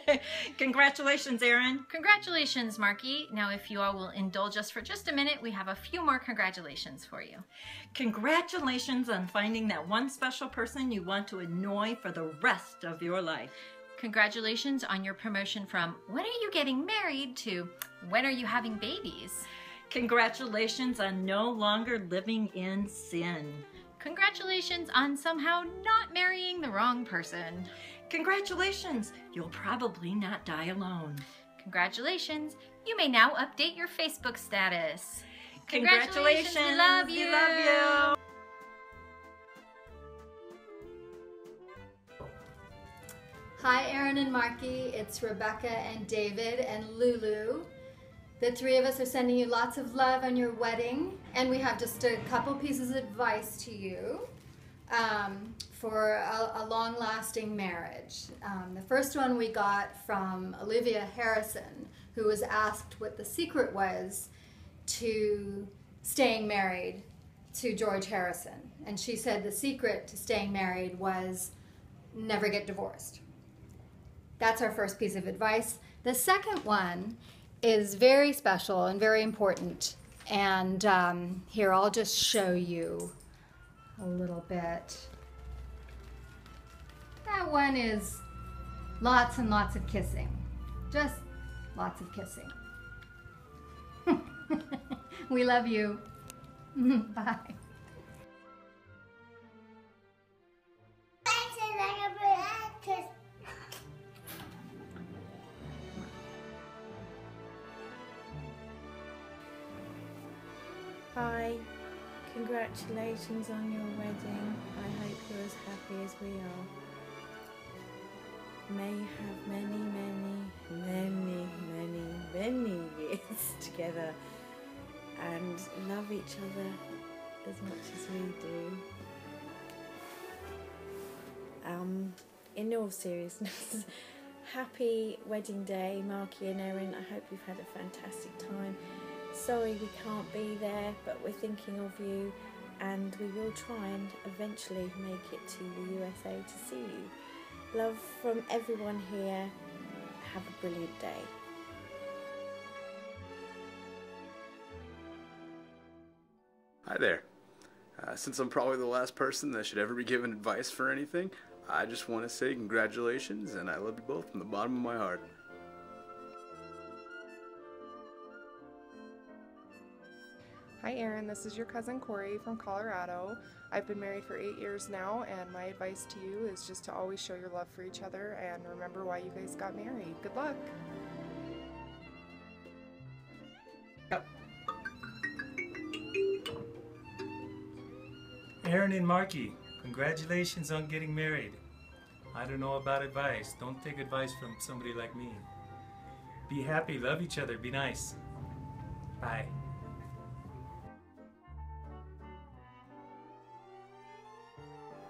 Congratulations, Erryn. Congratulations, Marky. Now, if you all will indulge us for just a minute, we have a few more congratulations for you. Congratulations on finding that one special person you want to annoy for the rest of your life. Congratulations on your promotion from when are you getting married to when are you having babies? Congratulations on no longer living in sin. Congratulations on somehow not marrying the wrong person. Congratulations, you'll probably not die alone. Congratulations, you may now update your Facebook status. Congratulations, we love you. We love you. Hi, Erryn and Marky. It's Rebecca and David and Lulu. The three of us are sending you lots of love on your wedding, and we have just a couple pieces of advice to you um, for a, a long lasting marriage. Um, the first one we got from Olivia Harrison, who was asked what the secret was to staying married to George Harrison. And she said the secret to staying married was never get divorced. That's our first piece of advice. The second one is very special and very important. And um, here, I'll just show you a little bit. That one is lots and lots of kissing. Just lots of kissing. we love you. Bye. Hi, congratulations on your wedding. I hope you're as happy as we are. May you have many, many, many, many, many years together and love each other as much as we do. Um, in all seriousness, happy wedding day, Marky and Erryn. I hope you've had a fantastic time. Sorry we can't be there, but we're thinking of you and we will try and eventually make it to the USA to see you. Love from everyone here. Have a brilliant day. Hi there. Uh, since I'm probably the last person that should ever be given advice for anything, I just want to say congratulations and I love you both from the bottom of my heart. Hi, Erryn. This is your cousin Corey from Colorado. I've been married for eight years now, and my advice to you is just to always show your love for each other and remember why you guys got married. Good luck. Erryn and Marky, congratulations on getting married. I don't know about advice. Don't take advice from somebody like me. Be happy, love each other, be nice. Bye.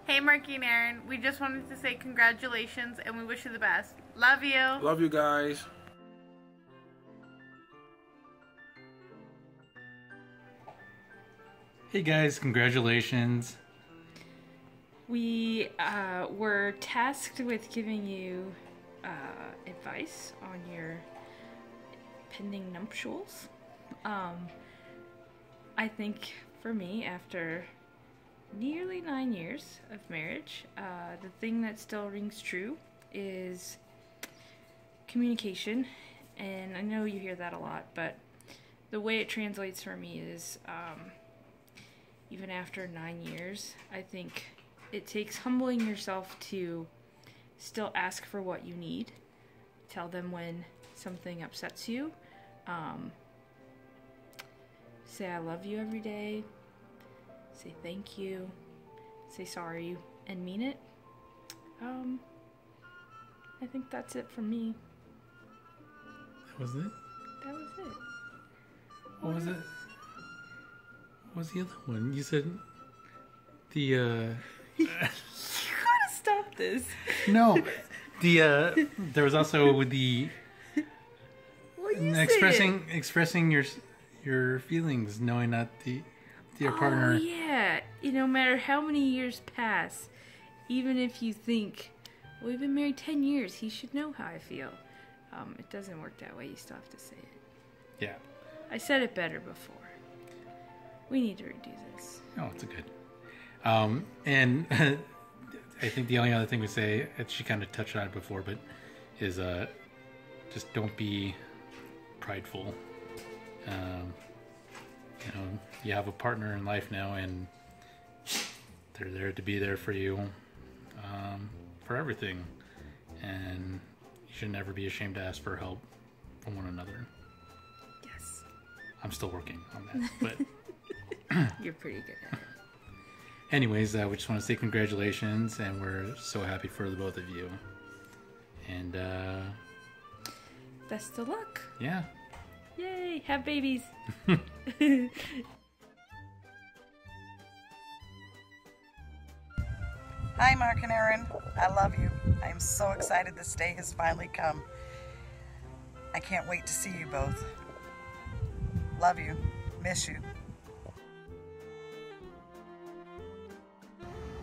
Hey, Marky and Erryn. We just wanted to say congratulations and we wish you the best. Love you. Love you guys. Hey guys, congratulations. We uh, were tasked with giving you uh, advice on your pending nuptials. Um, I think for me, after nearly nine years of marriage, uh, the thing that still rings true is communication. And I know you hear that a lot, but the way it translates for me is um, even after nine years, I think it takes humbling yourself to still ask for what you need, tell them when something upsets you, um, say I love you every day, say thank you, say sorry, and mean it. Um, I think that's it for me. That was it? That was it. What was it? What was the other one? You said the uh you gotta stop this. No. The uh there was also with the Well, you say expressing expressing your your feelings knowing that the your partner Oh, yeah. You know, no matter how many years pass, even if you think We've been married 10 years. He should know how I feel. Um, it doesn't work that way. You still have to say it. Yeah. I said it better before. We need to redo this. Oh, it's a good. Um, and I think the only other thing we say, she kind of touched on it before, but is uh, just don't be prideful. You you have a partner in life now, and they're there to be there for you um, for everything, and you should never be ashamed to ask for help from one another. Yes. I'm still working on that, but. You're pretty good at it. anyways, uh, we just want to say congratulations, and we're so happy for the both of you. And uh, Best of luck. yeah, Yay, have babies. Mark and Erryn. I love you. I am so excited this day has finally come. I can't wait to see you both. Love you. Miss you.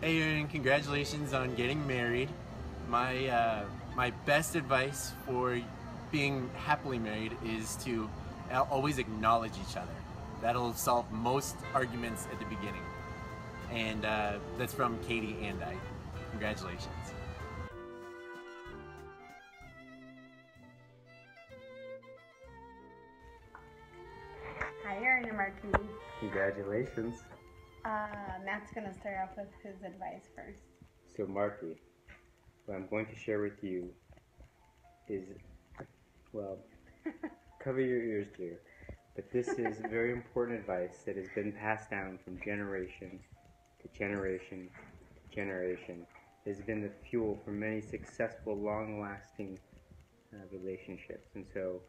Hey Erryn, congratulations on getting married. My uh, my best advice for being happily married is to always acknowledge each other. That'll solve most arguments at the beginning. And uh, that's from Katie and I. Congratulations. Hi, Erryn and Marky. Congratulations. Uh, Matt's gonna start off with his advice first. So, Marky, what I'm going to share with you is, well, cover your ears, dear. But this is very important advice that has been passed down from generation to generation to generation. Has been the fuel for many successful, long lasting uh, relationships. And so,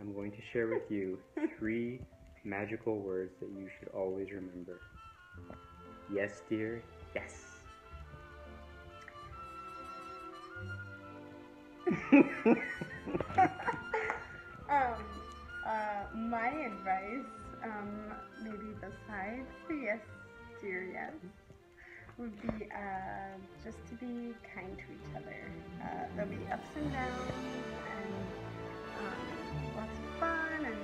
I'm going to share with you three magical words that you should always remember. Yes, dear, yes. um, uh, my advice, um, maybe besides the yes, dear yes, would be uh, just to be kind to each other. Uh, there'll be ups and downs and um, lots of fun and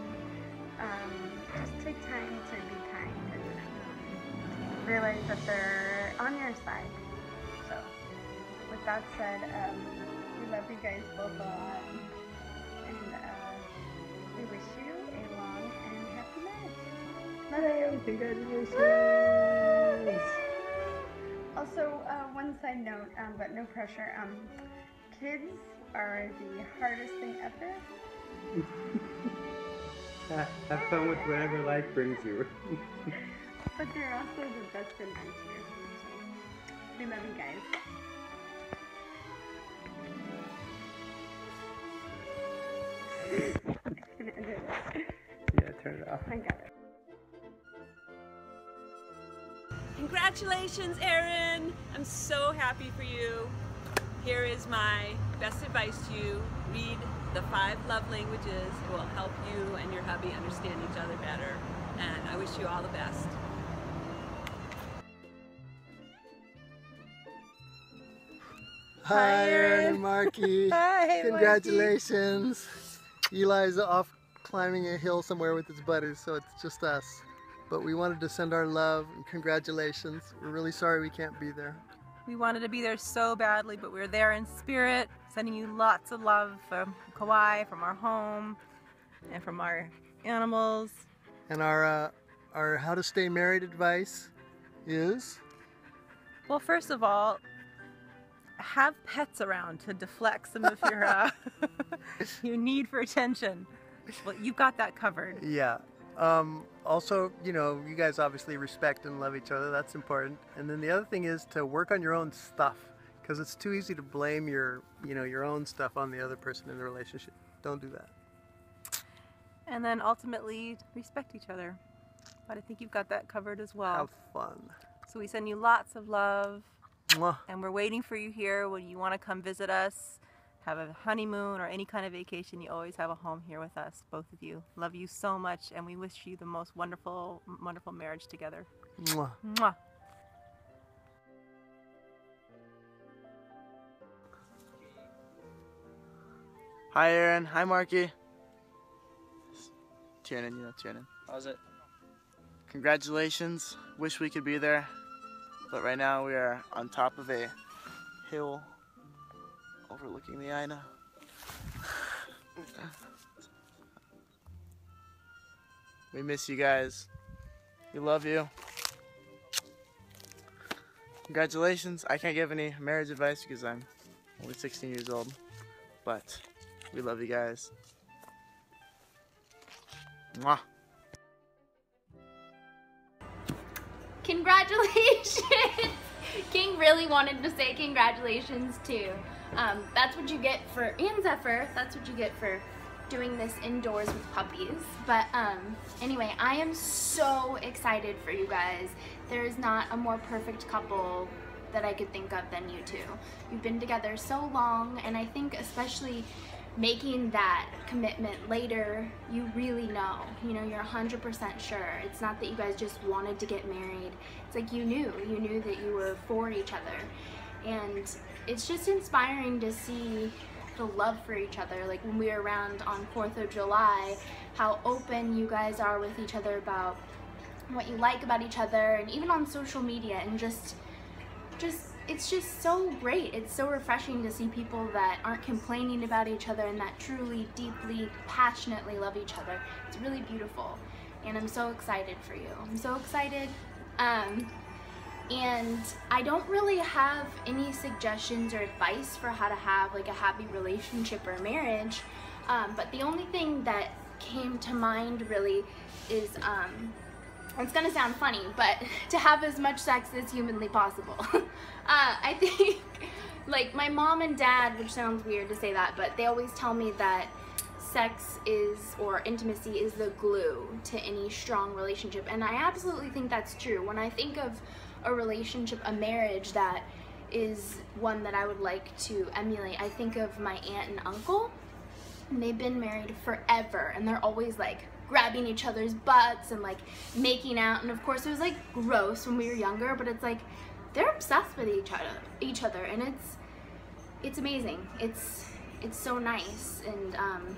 um, just take time to be kind and um, realize that they're on your side. So, with that said, um, we love you guys both a lot, and uh, we wish you a long and happy marriage. Congratulations! Also, uh, one side note, um, but no pressure. Um, kids are the hardest thing ever. Have fun with whatever life brings you. But they're also the best adventures. So we love you guys. yeah, turn it off. I got it. Congratulations, Erryn! I'm so happy for you. Here is my best advice to you. Read the five love languages. It will help you and your hubby understand each other better. And I wish you all the best. Hi, Erryn and Marky. Hi, Marky. Congratulations. Eli's off climbing a hill somewhere with his buddies, so it's just us. But we wanted to send our love and congratulations. We're really sorry we can't be there. We wanted to be there so badly, but we are there in spirit, sending you lots of love from Kauai, from our home, and from our animals. And our uh, our how to stay married advice is Well, first of all, have pets around to deflect some of your uh, your need for attention. Well, you've got that covered. yeah. Um, also, you know, you guys obviously respect and love each other. That's important. And then the other thing is to work on your own stuff because it's too easy to blame your, you know, your own stuff on the other person in the relationship. Don't do that. And then ultimately, respect each other. But I think you've got that covered as well. Have fun. So we send you lots of love. Mwah. And we're waiting for you here when you want to come visit us, have a honeymoon or any kind of vacation. You always have a home here with us, both of you. Love you so much, and we wish you the most wonderful, wonderful marriage together. Mwah. Mwah. Hi, Erryn. Hi, Marky. Tiernan, you know Tiernan. How's it? Congratulations. Wish we could be there. But right now we are on top of a hill overlooking the Aina. We miss you guys. We love you. Congratulations. I can't give any marriage advice because I'm only 16 years old. But we love you guys. Mwah. Congratulations! King really wanted to say congratulations too. Um, that's what you get for, and Zephyr, that's what you get for doing this indoors with puppies. But um, anyway, I am so excited for you guys. There is not a more perfect couple that I could think of than you two. You've been together so long, and I think especially making that commitment later, you really know. You know, you're 100% sure. It's not that you guys just wanted to get married. It's like you knew. You knew that you were for each other. And it's just inspiring to see the love for each other. Like when we were around on 4th of July, how open you guys are with each other about what you like about each other and even on social media and just just it's just so great. It's so refreshing to see people that aren't complaining about each other and that truly, deeply, passionately love each other. It's really beautiful. And I'm so excited for you. I'm so excited. Um, and I don't really have any suggestions or advice for how to have like a happy relationship or marriage. Um, but the only thing that came to mind really is um, it's gonna sound funny, but to have as much sex as humanly possible. uh, I think, like, my mom and dad, which sounds weird to say that, but they always tell me that sex is, or intimacy is the glue to any strong relationship. And I absolutely think that's true. When I think of a relationship, a marriage that is one that I would like to emulate, I think of my aunt and uncle. And they've been married forever, and they're always like grabbing each other's butts and like making out. And of course it was like gross when we were younger but it's like they're obsessed with each other each other and it's it's amazing. It's it's so nice. And um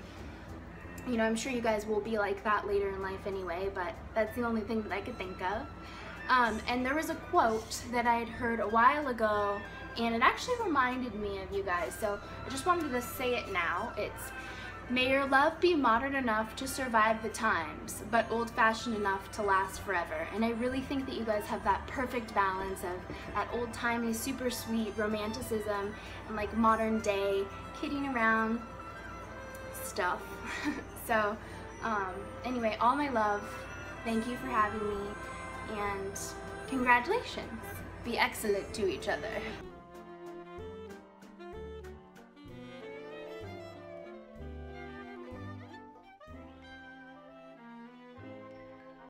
you know i'm sure you guys will be like that later in life anyway but that's the only thing that i could think of um, and there was a quote that i had heard a while ago and it actually reminded me of you guys so i just wanted to say it now it's May your love be modern enough to survive the times, but old-fashioned enough to last forever. And I really think that you guys have that perfect balance of that old-timey, super sweet romanticism and like modern day kidding around stuff. so um, anyway, all my love. Thank you for having me and congratulations. Be excellent to each other.